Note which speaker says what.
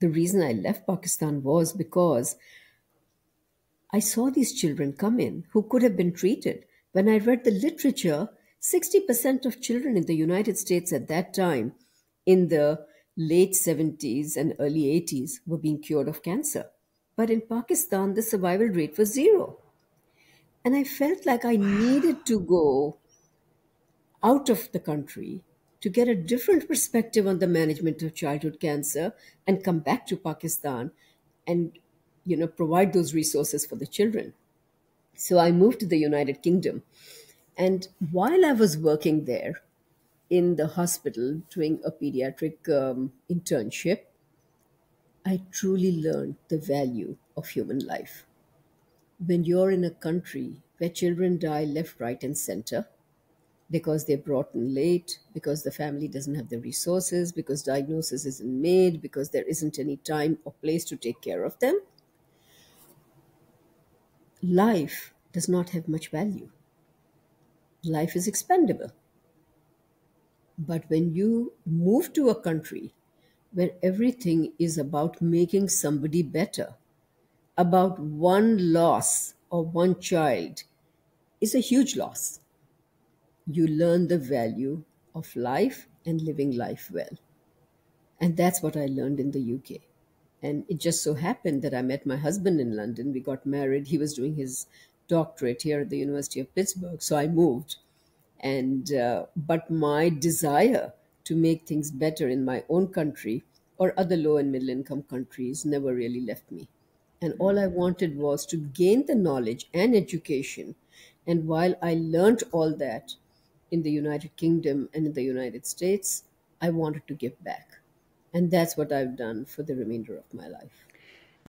Speaker 1: The reason I left Pakistan was because I saw these children come in who could have been treated. When I read the literature, 60% of children in the United States at that time, in the late 70s and early 80s, were being cured of cancer. But in Pakistan, the survival rate was zero. And I felt like I needed to go out of the country to get a different perspective on the management of childhood cancer and come back to Pakistan and you know provide those resources for the children. So I moved to the United Kingdom. And while I was working there in the hospital doing a pediatric um, internship, I truly learned the value of human life. When you're in a country where children die left, right, and center, because they're brought in late, because the family doesn't have the resources, because diagnosis isn't made, because there isn't any time or place to take care of them, life does not have much value. Life is expendable. But when you move to a country where everything is about making somebody better, about one loss or one child is a huge loss you learn the value of life and living life well. And that's what I learned in the UK. And it just so happened that I met my husband in London. We got married. He was doing his doctorate here at the University of Pittsburgh. So I moved. And, uh, but my desire to make things better in my own country or other low and middle income countries never really left me. And all I wanted was to gain the knowledge and education. And while I learned all that, in the United Kingdom and in the United States, I wanted to give back. And that's what I've done for the remainder of my life.